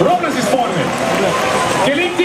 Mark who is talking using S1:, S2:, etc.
S1: Robles is forming. Gelingt